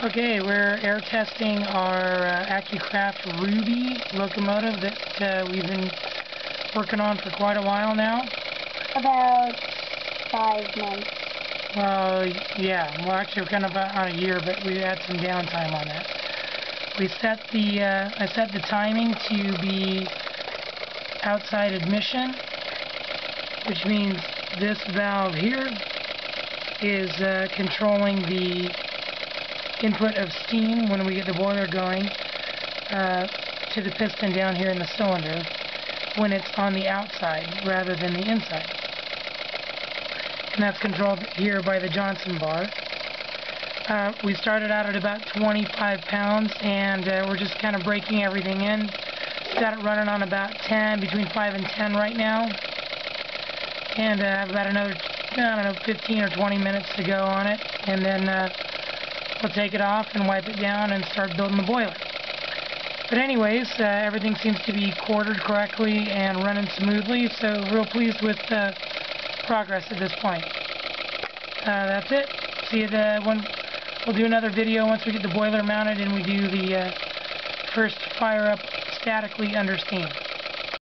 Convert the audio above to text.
Okay, we're air testing our uh, Accucraft Ruby locomotive that uh, we've been working on for quite a while now. About five months. Well, yeah, well actually we're kind of on a year, but we had some downtime on that. We set the, uh, I set the timing to be outside admission, which means this valve here is uh, controlling the input of steam when we get the boiler going uh, to the piston down here in the cylinder when it's on the outside rather than the inside. And that's controlled here by the Johnson bar. Uh, we started out at about 25 pounds and uh, we're just kind of breaking everything in. Got it running on about 10, between 5 and 10 right now. And uh, have about another, I don't know, 15 or 20 minutes to go on it. And then uh, We'll take it off and wipe it down and start building the boiler. But anyways, uh, everything seems to be quartered correctly and running smoothly, so real pleased with uh, progress at this point. Uh, that's it. See the when we'll do another video once we get the boiler mounted and we do the uh, first fire up statically under steam.